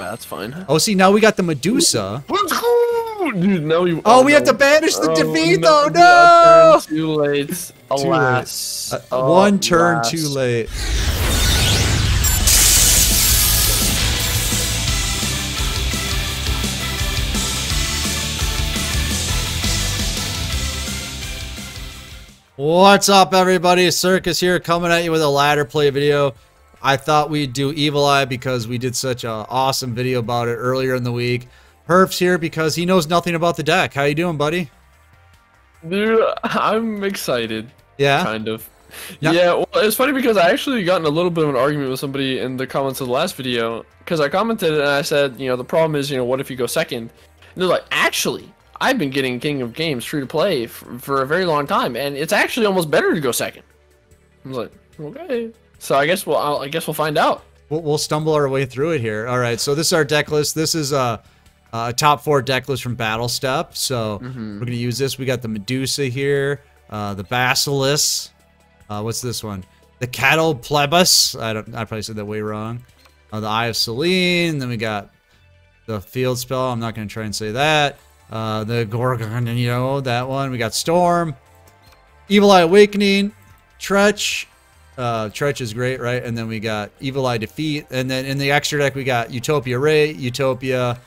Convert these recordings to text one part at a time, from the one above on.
That's fine. Oh, see, now we got the Medusa. Dude, no, you. Oh, we have to banish the defeat, though. dude, No! I turned Too late. Alas. Uh, one turn Alas. too late. What's up, everybody? Circus here, coming at you with a ladder play video. I thought we'd do Evil Eye because we did such an awesome video about it earlier in the week. Herf's here because he knows nothing about the deck. How you doing, buddy? Dude, I'm excited. Yeah. Kind of. Yeah. Yeah, well, it's funny because I actually got in a little bit of an argument with somebody in the comments of the last video because I commented and I said, you know, the problem is, you know, what if you go second? And they're like, actually, I've been getting King of Games free to play for, for a very long time, and it's actually almost better to go second. I was like, okay. So I guess we'll, I'll, I guess we'll find out. We'll, we'll stumble our way through it here. All right, so this is our deck list. This is a, a top four deck list from Battle Step. So Mm-hmm. we're gonna use this. We got the Medusa here, uh, the Basilisk. Uh, what's this one? The Cattle Plebus. I don't. I probably said that way wrong. Uh, the Eye of Selene. Then we got the Field Spell. I'm not gonna try and say that. Uh, the Gorgon, you know that one. We got Storm, Evil Eye Awakening, Tretch, uh, Tretch is great, right? And then we got Evil Eye Defeat. And then in the extra deck, we got Utopia Ray, Utopia,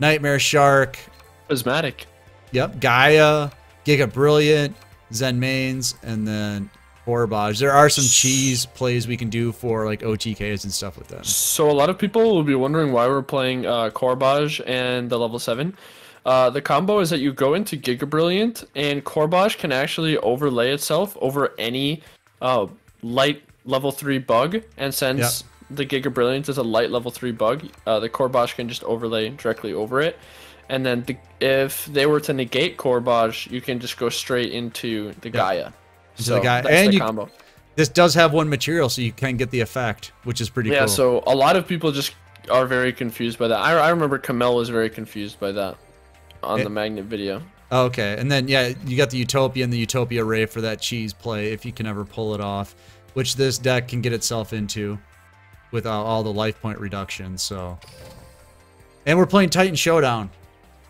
Nightmare Shark, Prismatic. yep, Gaia, Giga Brilliant, Zenmaines, and then Corbage. There are some cheese plays we can do for like OTKs and stuff with them. So a lot of people will be wondering why we're playing uh, Corbage and the level seven. Uh, the combo is that you go into Giga Brilliant, and Corbage can actually overlay itself over any uh, light level three bug. And since the Giga Brilliant is a light level three bug, uh, the Corbage can just overlay directly over it. And then the, if they were to negate Corbage, you can just go straight into the Gaia. Into the Gaia. And the you- combo. This does have one material, so you can get the effect, which is pretty Yeah, cool. so a lot of people just are very confused by that. I, I remember Kamel was very confused by that on It- the magnet video. Okay, and then yeah, you got the Utopia and the Utopia Ray for that cheese play if you can ever pull it off, which this deck can get itself into without all the life point reduction. So, and we're playing Titan Showdown,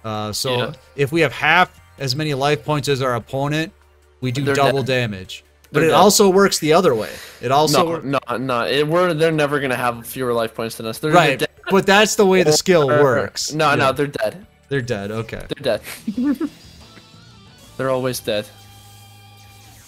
uh, so Yeah. if we have half as many life points as our opponent, we do They're double dead. damage. But They're it dead. also works the other way. It also No, no, no. It, we're they're never gonna have fewer life points than us. They're right, dead but that's the way the skill works. No, no, they're dead. they're dead. Okay. They're dead. they're always dead.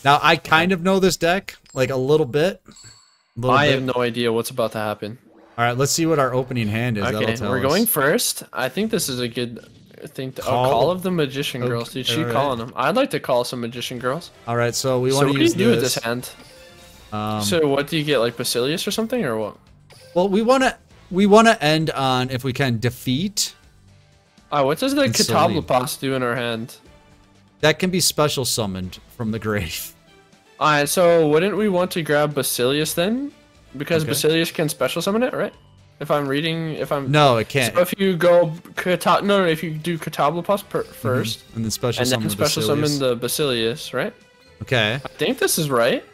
Now I kind of know this deck like a little bit. A little I bit. have no idea what's about to happen. All right, let's see what our opening hand is. Okay, we're us. going first. I think this is a good thing to Call- oh, call of the magician Okay, girls. Dude, she alright. calling them. I'd like to call some magician girls. All right, so we want So want what to do you use do with this. hand? Um, so what do you get, like Basilius or something, or what? well, we want to we want to end on if we can defeat. Oh, what does the Selene. Do in our hand? That can be special summoned from the grave. Alright, so wouldn't we want to grab Basilius then? Because Okay. Basilius can special summon it, right? If I'm reading, if I'm No, it can't. So if you go Kata, no, no, if you do Catoblepas per- mm-hmm. first, and then special and summon then the special Basilius. summon the Basilius, right? Okay, I think this is right.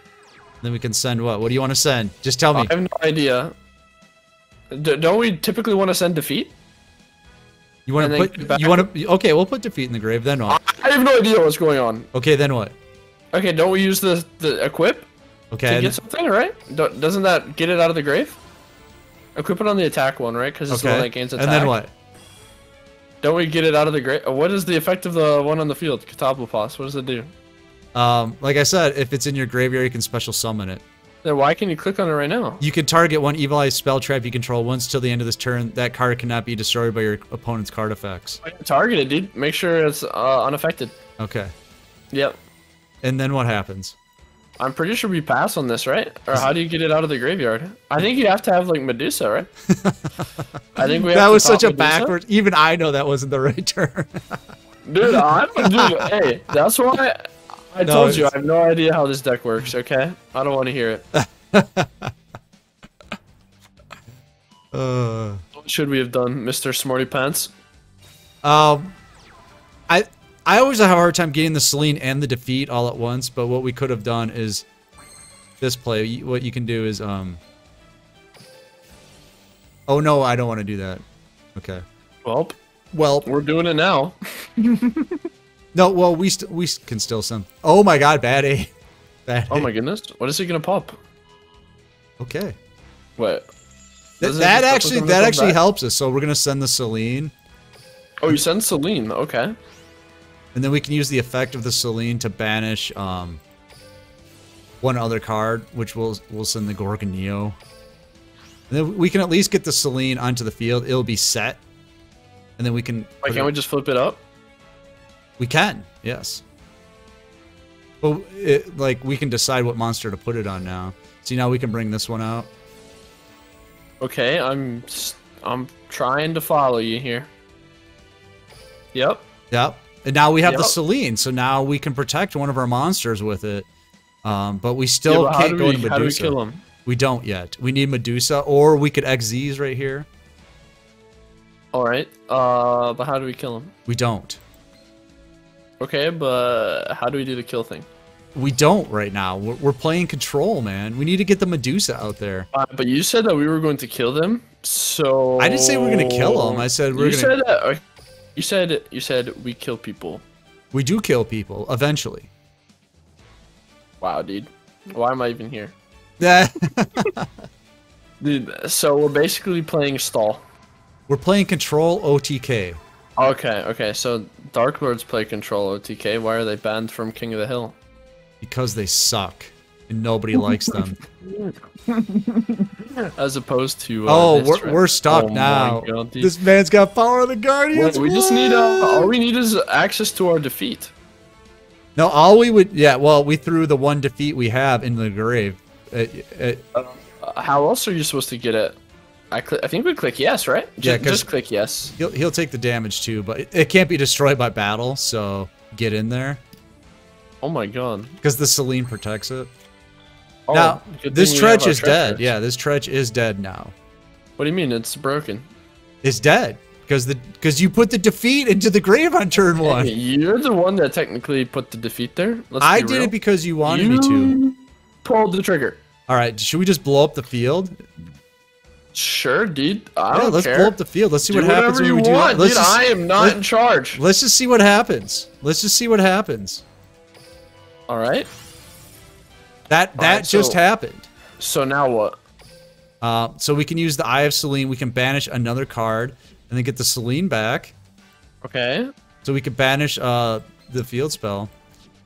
then we can send what? What do you want to send? Just tell me. I have no idea. D- don't we typically want to send defeat? You want to put? You want to? Okay, we'll put defeat in the grave. Then what? I have no idea what's going on. Okay, then what? Okay, don't we use the the equip Okay, to get something, right? Don't, doesn't that get it out of the grave? Equip it on the attack one, right? Because it's the one that gains attack. And then what? Don't we get it out of the grave? What is the effect of the one on the field? Catoblepas. What does it do? Um, like I said, if it's in your graveyard, you can special summon it. Then why can you click on it right now? You can target one Evil Eye spell trap you control once till the end of this turn. That card cannot be destroyed by your opponent's card effects. Target it, dude. Make sure it's uh, unaffected. Okay. Yep. And then what happens? I'm pretty sure we pass on this, right? Or how do you get it out of the graveyard? I think you have to have like Medusa, right? I think we. Have that was such a Medusa. backward. Even I know that wasn't the right turn. Dude, I'm dude. hey, that's why I No, told you I have no idea how this deck works. Okay, I don't want to hear it. uh, What should we have done, Mister Smarty Pants? um, I I always have a hard time getting the Selene and the defeat all at once. But what we could have done is this play. What you can do is um. Oh no, I don't want to do that. Okay. Well, Well, we're doing it now. no. Well, we st- we can still send. Oh my God, bad A. Bad. Oh my goodness. What is he gonna pop? Okay. What? Th- that it actually that actually back? helps us. So we're gonna send the Selene, Oh, you send Selene. Okay. and then we can use the effect of the Selene to banish um one other card, which will will send the Gorgoneio. And then we can at least get the Selene onto the field. It'll be set, and then we can. Why can't it- we just flip it up? We can, yes. But it, like we can decide what monster to put it on now. See now we can bring this one out. Okay, I'm I'm trying to follow you here. Yep. Yep. And now we have the Yep. Selene, so now we can protect one of our monsters with it. Um, but we Yeah, still but can't go we into how do we Medusa. kill him? We don't yet. We need Medusa, or we could XZs right here. All right. Uh, but how do we kill him? We don't. Okay, but how do we do the kill thing? We don't right now. We're, we're playing control, man. We need to get the Medusa out there. Uh, but you said that we were going to kill them, so I didn't say we are gonna kill them. I said we're you gonna. said that. uh, You said you said we kill people. we do kill people eventually. Wow, dude. Why am I even here? Dude, so we're basically playing stall. we're playing control OTK. Okay, okay. So Dark Lords play control OTK. Why are they banned from King of the Hill? because they suck and nobody likes them. As opposed to uh, oh, we're, trend. we're stuck Oh now. God, this man's got power of the Guardians. Wait, we just need uh, all we need is access to our defeat. No, all we would, yeah. Well, we threw the one defeat we have in the grave. It, it, Uh, how else are you supposed to get it? I I think we click yes, right? Just, Yeah, just click yes. he'll he'll take the damage too, but it, it can't be destroyed by battle. So get in there Oh my god. because the Selene protects it. Oh, now this thing we have Tretch is dead. Yeah, this Tretch is dead now. What do you mean it's broken? It's dead because the because you put the defeat into the grave on turn one. Hey, you're the one that technically put the defeat there. Let's I did it because you wanted you me to. Pulled the trigger. All right, should we just blow up the field? Sure, dude. I Yeah, let's care. blow up the field. Let's see do what happens when we you do want, that. Let's dude. just, I am not let- in charge. let's just see what happens. Let's just see what happens. All right. That that right, just so- happened. So now what? Uh, so we can use the Eye of Selene. We can banish another card and then get the Selene back. Okay. So we can banish uh, the field spell.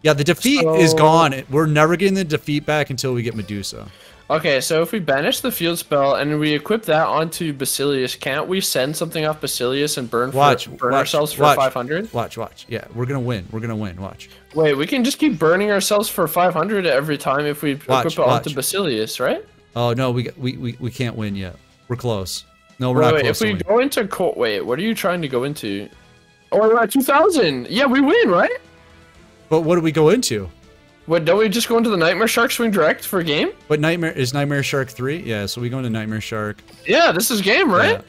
Yeah, the defeat is gone. We're never getting the defeat back until we get Medusa. Okay, so if we banish the field spell and we equip that onto Basilius, can't we send something off Basilius and burn for, burn watch, ourselves for watch. 500? Watch, watch. Yeah, we're gonna win. We're gonna win. Watch. Wait, we can just keep burning ourselves for 500 every time if we Watch, equip it onto. Basilius, right? Oh no, we we we, we can't win yet. We're close. No, we're Wait, not wait, close if to we win. go into co- wait, what are you trying to go into? Oh, we're at 2000. Yeah, we win, right? But what do we go into? What don't we just go into the Nightmare Shark swing direct for a game? But Nightmare is Nightmare Shark three? Yeah, so we go into Nightmare Shark. Yeah, this is game, right?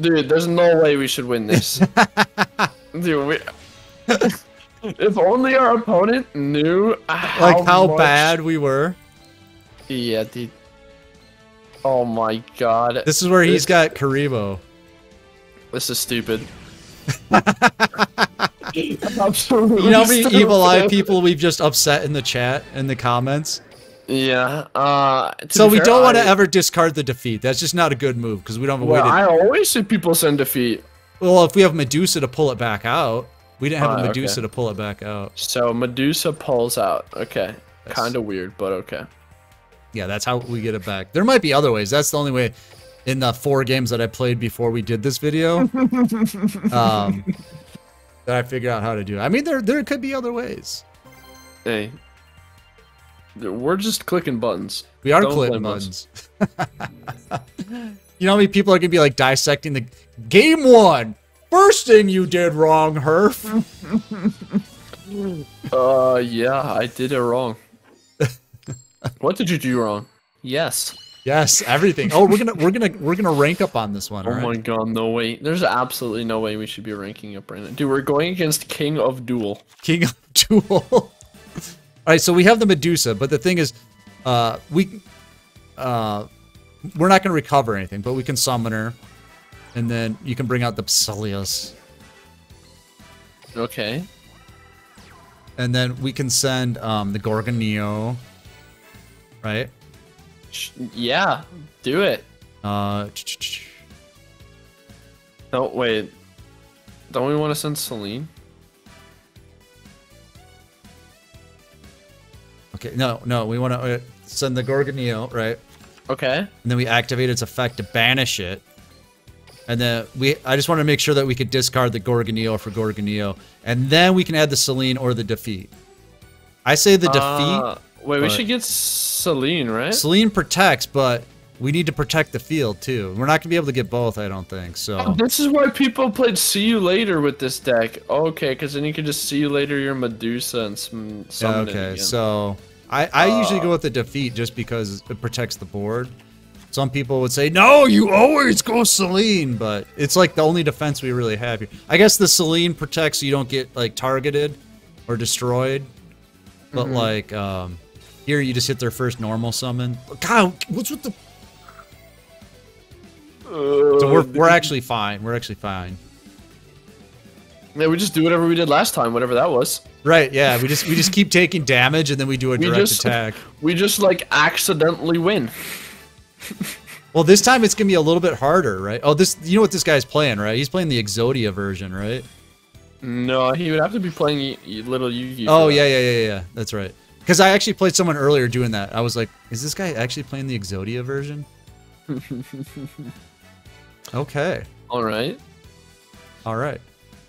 Dude, there's no way we should win this. Dude, we... if only our opponent knew how Like how much- bad we were. Yeah, dude. Oh my god. This is where he's got Kuriboh. This is stupid. Absolutely. You know how many stupid. evil eye people we've just upset in the chat in the comments? Yeah. Uh, So we fair, don't want to ever discard the defeat. That's just not a good move because we don't have a Well, way to. I always see people send defeat. Well, if we have Medusa to pull it back out, we didn't have Ah, a Medusa okay. to pull it back out. So Medusa pulls out. Okay. Kind of weird, but okay. Yeah, that's how we get it back. There might be other ways. That's the only way in the four games that I played before we did this video. um, that I figured out how to do. I mean, there there could be other ways. Hey. We're just clicking buttons. We are Don't clicking buttons. you know how many people are gonna be like dissecting the game one? First thing you did wrong, Herf. Uh, yeah, I did it wrong. what did you do wrong? Yes. Yes, everything. Oh, we're gonna we're gonna we're gonna rank up on this one. Oh all my god, no way. There's absolutely no way we should be ranking up right now. Dude, we're going against King of Duel. King of Duel. All right, so we have the Medusa, but the thing is, uh, we, uh, we're not gonna recover anything, but we can summon her, and then you can bring out the Basilius. Okay. And then we can send um, the Gorgoneio, right? Yeah, do it. Uh, No, wait. Don't we want to send Selene? okay, no, no, we want to uh, send the Gorgoneio, right? Okay. And then we activate its effect to banish it. And then we, I just want to make sure that we could discard the Gorgoneio for Gorgoneio, and then we can add the Selene or the defeat. I say the defeat. Uh, wait, we should get Selene, right? Selene protects, but we need to protect the field too. We're not gonna be able to get both, I don't think. So This is why people played See You Later with this deck. Okay, because then you can just See You Later your Medusa and some yeah, okay. So I I usually Uh. go with the defeat just because it protects the board. Some people would say, no, you always go Selene, but it's like the only defense we really have here. I guess the Selene protects so you don't get like targeted or destroyed. But Mhm. like um here you just hit their first normal summon. God, what's with the uh, So we're we're actually fine. We're actually fine. Yeah, we just do whatever we did last time, whatever that was. Right, yeah. We just we just keep taking damage and then we do a We direct just- attack. We just like accidentally win. Well, this time it's gonna be a little bit harder, right? Oh, this you know what this guy's playing, right? He's playing the Exodia version, right? No, he would have to be playing y- y- little Yugi. Oh yeah, yeah, yeah, yeah. That's right. Because I actually played someone earlier doing that. I was like, is this guy actually playing the Exodia version? Okay. All right. All right.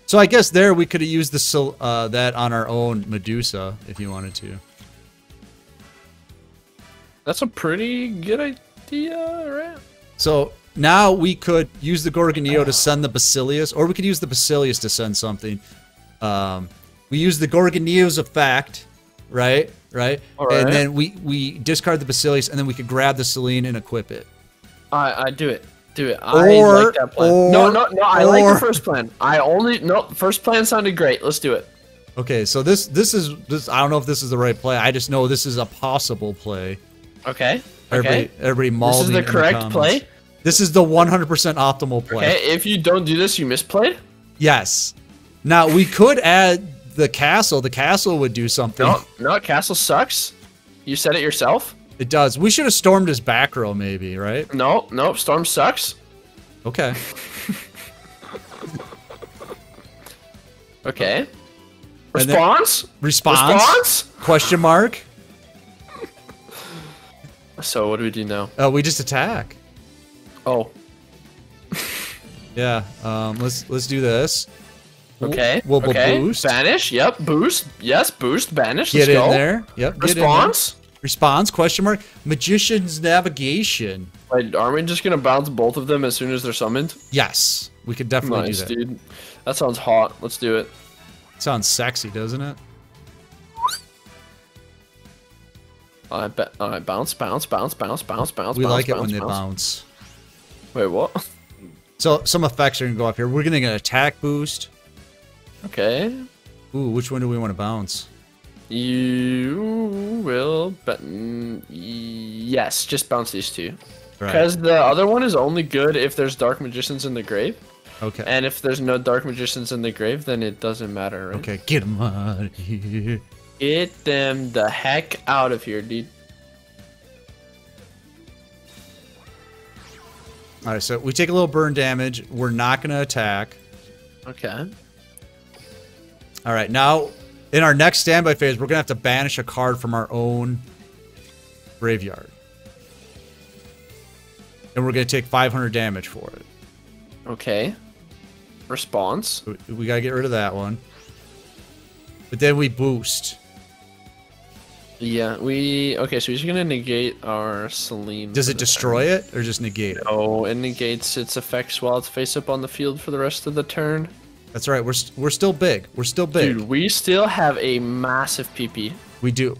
So I guess there we could have used the uh, that on our own Medusa if you wanted to. That's a pretty good idea, right? So now we could use the Gorgoneio to send the Basilius, or we could use the Basilius to send something. Um, we use the Gorgoneio's effect, right? Right? All And then we, we discard the Basilius, and then we could grab the Selene and equip it. I I do it. Do it. I Or- like that plan. no, or- no, no. I like the first plan. I only no. First plan sounded great. Let's do it. Okay, so this this is this. I don't know if this is the right play. I just know this is a possible play. Okay. Everybody, Okay. everybody, This is the correct comments. play. This is the 100% optimal play. Okay. If you don't do this, you misplayed. Yes. Now we could add the castle. The castle would do something. No, no. Castle sucks. You said it yourself. It does. We should have stormed his back row, maybe, right? No, no. Storm sucks. Okay. Okay. Response. Response? Response. Question mark? So what do we do now? Uh, we just attack. Oh. Yeah. Um, let's let's do this. Okay. We'll, we'll okay. boost. Banish. Yep. Boost. Yes. Boost. Banish. Get Let's in go. there. Yep. Get in there. Response. Response? Question mark? Magician's navigation. Wait, aren't we just gonna bounce both of them as soon as they're summoned? Yes. We could definitely Nice, do that. dude. That sounds hot. Let's do it. Sounds sexy, doesn't it? I bet. All right, bounce, bounce, bounce, bounce, bounce, bounce. We bounce, like it bounce, when they bounce. bounce. Wait, what? So some effects are gonna go up here. We're gonna get an attack boost. Okay. Ooh, which one do we want to bounce? You will. But yes, just bounce these two. Right. Because the other one is only good if there's dark magicians in the grave, Okay. and if there's no dark magicians in the grave, then it doesn't matter. Right? Okay, get him out of here. Get them the heck out of here, dude. All right, so we take a little burn damage. We're not going to attack. Okay. All right, now in our next standby phase, we're going to have to banish a card from our own graveyard. And we're going to take 500 damage for it. Okay. Response. We- We got to get rid of that one. But then we boost. Yeah, we okay. So he's gonna negate our Selene. Does it destroy it or just negate it? turn. Oh, it negates its effects while it's face up on the field for the rest of the turn. That's right. We're, st- we're still big. We're still big. Dude, we still have a massive PP. We do.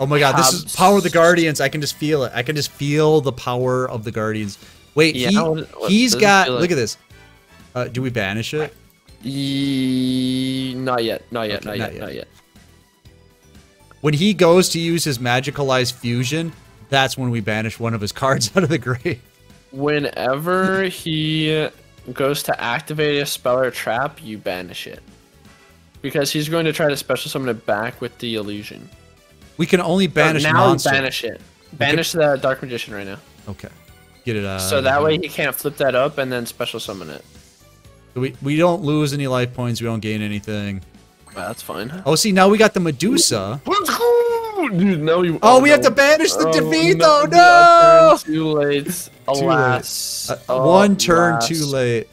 Oh my god, this is power of the Guardians. I can just feel it. I can just feel the power of the Guardians. Wait, Yeah, he, what- what he's does got. feel Look at this. Uh, do we banish it? Ye- not yet. Not yet. Okay, not, not yet, yet. Not yet. When he goes to use his magicalized fusion, that's when we banish one of his cards out of the grave. Whenever he goes to activate a spell or trap, you banish it. Because he's going to try to special summon it back with the illusion. We can only banish now monster. banish it. Banish the Dark Magician right now. Okay. Get it out. so that way he can't flip that up and then special summon it. we we don't lose any life points. We don't gain anything. Well, that's fine. Oh, see now we got the Medusa. Let's go! Dude, no, you. Oh, we have to banish the defeat though. a No. turn Too late. Alas. Uh, Oh, one turn alas. too late.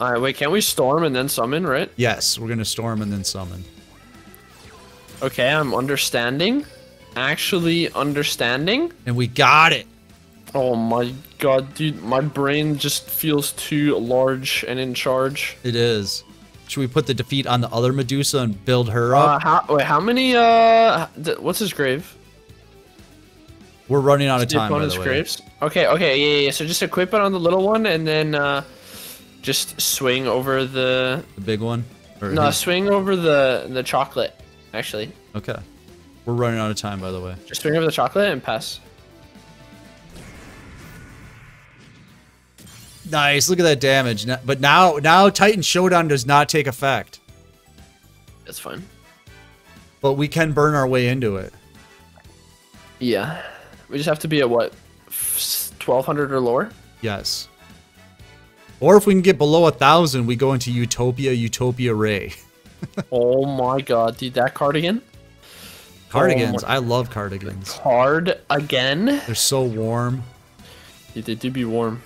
Alright, wait, can't we storm and then summon, right? Yes, we're gonna storm and then summon. Okay, I'm understanding. Actually understanding. And we got it. Oh my god, dude, my brain just feels too large and in charge. It is. Should we put the defeat on the other Medusa and build her Uh, up? how, wait, how many, uh, what's his grave? we're running out of time, opponent's graves? Okay, okay, yeah, yeah, so just equip it on the little one and then, uh, just swing over the, The big one. Or no, swing over the, the chocolate, actually. Okay. We're running out of time, by the way. Just swing over the chocolate and pass. Nice. Look at that damage. But now, now Titan Showdown does not take effect. That's fine. But we can burn our way into it. Yeah. We just have to be at what? 1200 or lower? Yes. Or if we can get below a thousand, we go into Utopia, Utopia Ray. oh my god, dude, that cardigan? Cardigans. Oh my- I love cardigans. Card again? They're so warm. Dude, they do be warm.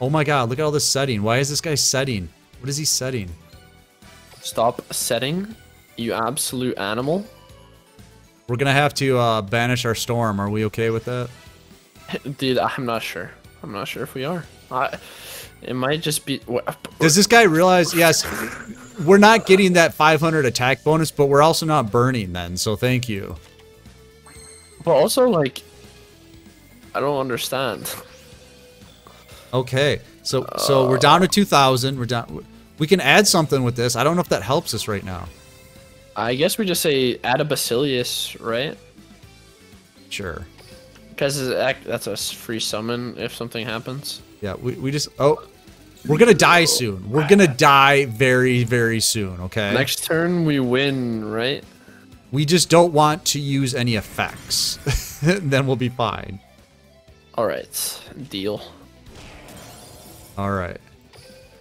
Oh my god, look at all this setting. Why is this guy setting? What is he setting? Stop setting, you absolute animal. We're gonna have to uh, banish our storm. Are we okay with that? Dude, I'm not sure. I'm not sure if we are. I, it might just be. Does this guy realize? Yes, we're not getting that 500 attack bonus, but we're also not burning then. So thank you. But also, like, I don't understand. Okay, so so we're down to 2,000. We're down. We can add something with this. I don't know if that helps us right now. I guess we just say add a Basilius, right? Sure. Because that's a free summon if something happens. Yeah, we, we just oh, we're gonna die soon. We're gonna die very very soon. Okay. Next turn we win, right? We just don't want to use any effects. then we'll be fine. All right, deal. All right.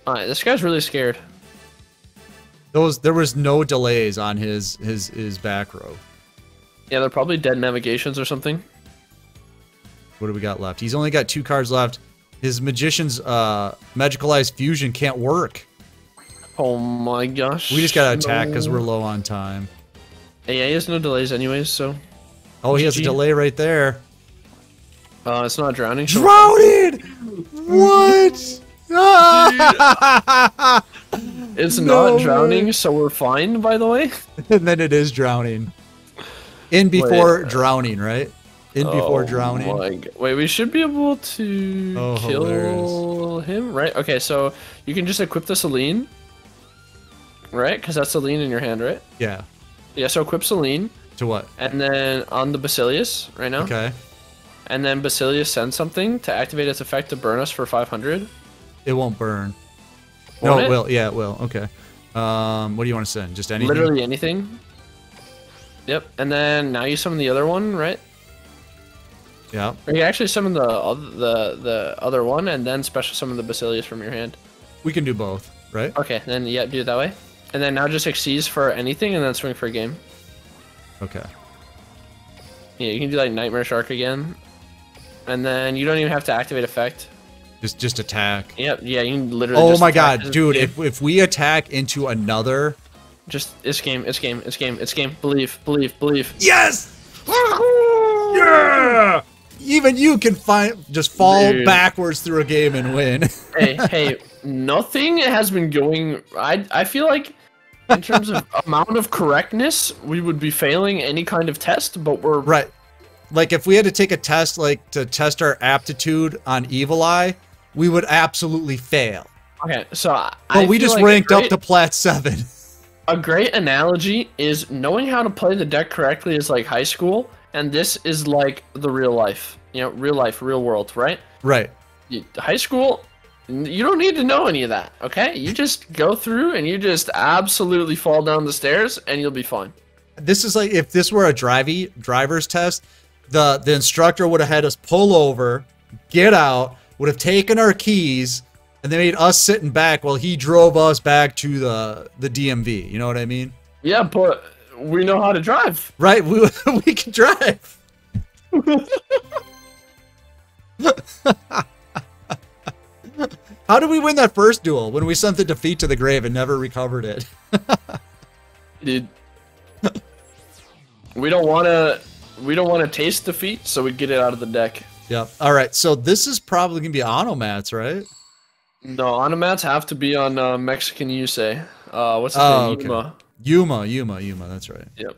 All right, this guy's really scared. Those there was no delays on his his his back row. Yeah, they're probably dead navigations or something. What do we got left? He's only got two cards left. His magician's uh magicalized fusion can't work. Oh my gosh. We just gotta attack because No. we're low on time. Yeah, he has no delays anyways, so Oh, he has a delay right there. uh, it's not drowning. so- Drowning! What? It's No not way. drowning, so we're fine. By the way. and then it is drowning. In before Wait. drowning, right? In before Oh drowning. my g- Wait, we should be able to Oh, kill hilarious. him, right? Okay, so you can just equip the Selene, right? Because that's Selene in your hand, right? Yeah. Yeah, so equip Selene, To what? and then on the Basilius right now, Okay. and then Basilius sends something to activate its effect to burn us for 500. It won't burn. no, Won't it it? will. Yeah, it will. Okay. Um, what do you want to send? Just anything? Literally anything. Yep, and then now you summon the other one, right? Yeah. Or you actually summon the the the other one, and then special summon the Basilius from your hand. We can do both, right? Okay, then yeah, do it that way. And then now just exceeds for anything and then swing for a game. Okay. Yeah, you can do like Nightmare Shark again. And then you don't even have to activate effect. Just just attack. Yep, yeah, you can literally Oh my god, dude, if if we attack into another just it's game, it's game, it's game, it's game. Believe, believe, believe. Yes! Yeah! Even you can find just fall Dude. backwards through a game and win. hey, hey, nothing has been going I I feel like in terms of amount of correctness, we would be failing any kind of test, but we're right. Like if we had to take a test like to test our aptitude on Evil Eye, we would absolutely fail. okay. So I, But we just like ranked up to plat 7. A great analogy is knowing how to play the deck correctly is like high school, and this is like the real life. You know, real life, real world, right? right. You- High school, you don't need to know any of that. Okay, you just go through and you just absolutely fall down the stairs and you'll be fine. This is like if this were a drivey driver's test, the the instructor would have had us pull over, get out, would have taken our keys, and they made us sitting back while he drove us back to the the DMV. You know what I mean? Yeah, but we know how to drive. Right? We we can drive. How did we win that first duel when we sent the defeat to the grave and never recovered it? Dude. we don't want to. We don't want to taste defeat, so we get it out of the deck. Yep. All right. So this is probably gonna be onomats, right? No, onomats have to be on uh, Mexican Yusei. Uh, what's his Oh, name? okay. Yuma. Yuma, Yuma, Yuma. That's right. Yep.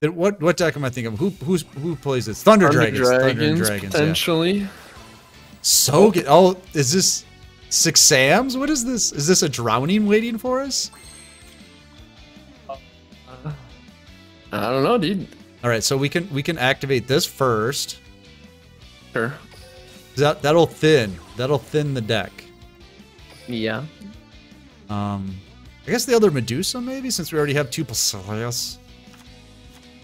Then What what deck am I thinking of? Who who's who plays this? Thunder, Thunder Dragons. Thunder and Dragons, Dragons. Yeah. So good. Oh, is this six Sams? What is this? Is this a drowning waiting for us? I don't know, dude. All right. So we can we can activate this first. Sure. That that'll thin. That'll thin the deck. Yeah. Um, I guess the other Medusa maybe since we already have two Basilius.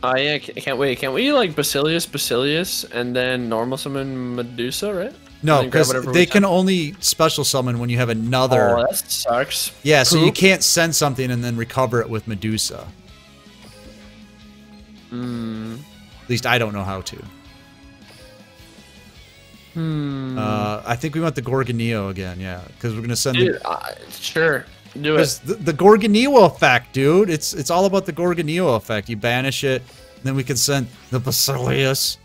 Uh, yeah, ca- can't wait. Can't we like Basilius, Basilius, and then normal summon Medusa, right? No, And then grab because they can have. only special summon when you have another. Oh, that sucks. yeah, so you can't send something and then recover it with Medusa. Hmm. At least I don't know how to. Hmm. Uh, I think we want the Gorgoneio again, yeah, because we're gonna send the, uh, sure. Do it. the, the Gorgoneio effect, dude. It's it's all about the Gorgoneio effect. You banish it, then we can send the Basilius,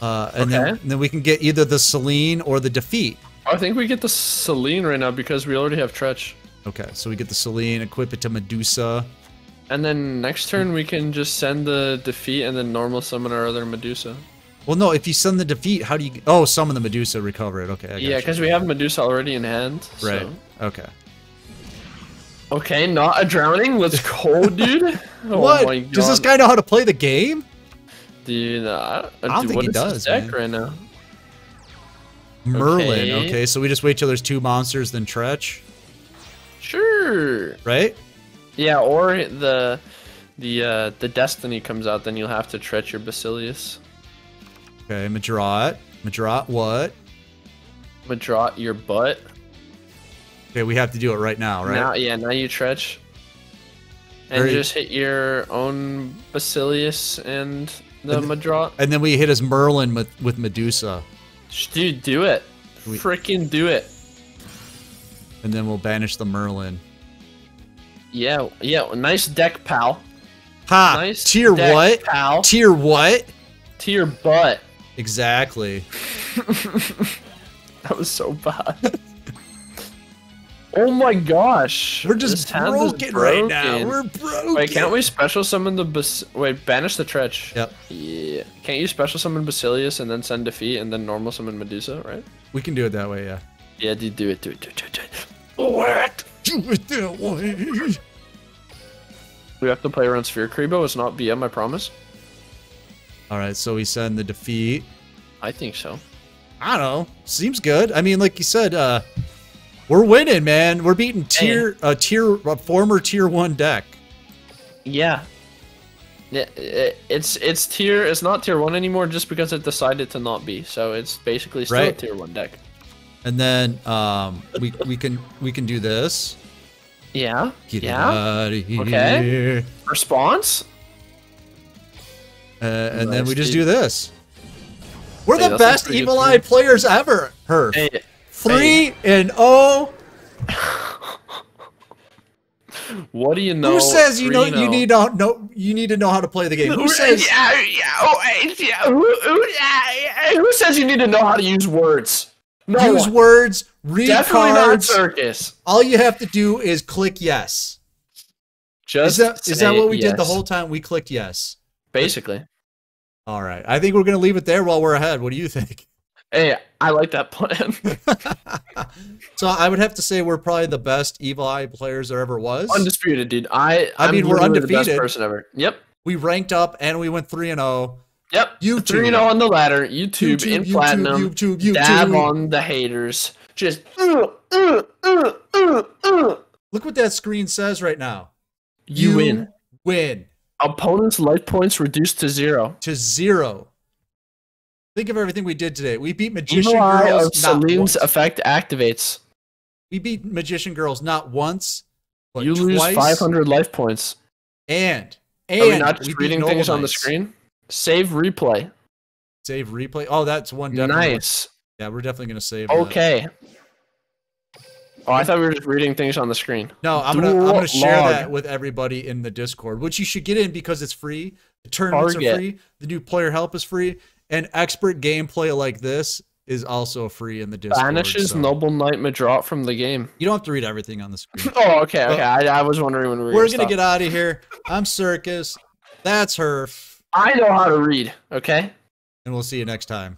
uh, and then Okay. and then we can get either the Selene or the defeat. I think we get the Selene right now because we already have Tretch. Okay, so we get the Selene, equip it to Medusa. And then next turn we can just send the defeat and then normal summon our other Medusa. Well, no, if you send the defeat, how do you? Oh, summon the Medusa, recover it. Okay, I Yeah, because we have Medusa already in hand. so- right. Okay. Okay, not a drowning. Let's go, dude. Oh what? Does this guy know how to play the game? Dude, uh, I don't dude, think what he is does, deck man. right now? Merlin. Okay. Okay. so we just wait till there's two monsters, then Tretch, Sure. right? Yeah, or the the uh the Destiny comes out, then you'll have to tretch your Basilius. Okay, Madrat. Madrat, what? Madrot your butt. Okay, we have to do it right now, right? Now, yeah, now you tretch. And Very- just hit your own Basilius and the Medraut. and then we hit his Merlin with, with Medusa, Dude, do it. We- Freaking do it. and then we'll banish the Merlin. Yeah, yeah, nice deck, pal. Ha! Nice tier deck, what? pal. Tier what? your butt. Exactly. That was so bad. oh my gosh. We're just is broken, right now. We're broken. Wait, can't we special summon the Bas- wait, banish the Tretch? Yep. Yeah. Can't you special summon Basilius and then send defeat and then normal summon Medusa, right? We can do it that way, yeah. Yeah, dude, do it, do it, do it, do it, do it. What? Do it that way. We have to play around Sphere Kuriboh. It's not BM, I promise. All right, so we send the defeat. I think so. I don't know. Seems good. I mean, like you said, uh, we're winning, man. We're beating tier a tier a former tier one deck. Yeah. Yeah, it's it's tier. It's not tier one anymore, just because it decided to not be. So it's basically still Right. a tier one deck. And then um, we we can we can do this. Yeah. Get yeah. out of here. Okay. Response. Uh, and then we just dude. do this. We're Hey, the best Evil. Eye players ever. Her Hey, three and oh. what do you know? Who says you know you need to know you need to know how to play the game? Who says Yeah, yeah, oh, yeah, who, who, yeah, yeah, who says you need to know how to use words? No use one. words, read Definitely cards? not circus. All you have to do is click yes. Just Is that is that what we did the whole time? We clicked yes. Basically. All right. I think we're gonna leave it there while we're ahead. What do you think? Hey, I like that plan. So I would have to say we're probably the best Evil Eye players there ever was. undisputed, dude. I I I'm mean, we're literally the best undefeated. person ever. Yep. we ranked up and we went three and zero. Yep. YouTube. 3 0 on the ladder. YouTube, in YouTube, platinum. YouTube, YouTube, Dab on the haters. Just. Uh, uh, uh, uh, uh. Look what that screen says right now. You win. Win Opponent's life points reduced to zero. to zero. Think of everything we did today. We beat Magician Evil Girls of Salim's once. effect activates. We beat Magician Girls not once, but you lose 500 life points. And Are we and not just beat reading things on the screen? Save replay. Save replay. Oh, that's one definitely. Nice. Yeah, we're definitely gonna save. that. Okay. Oh, I thought we were just reading things on the screen. No, I'm gonna I'm gonna share log. that with everybody in the Discord, which you should get in because it's free. The tournaments Target. are free. The new player help is free, and expert gameplay like this is also free in the Discord. Banishes so- Noble Knight Medraut from the game. You don't have to read everything on the screen. Oh, okay, okay. I, I was wondering when we were, We're gonna, gonna get out of here. I'm Circus. That's Herf, I know how to read. Okay. and we'll see you next time.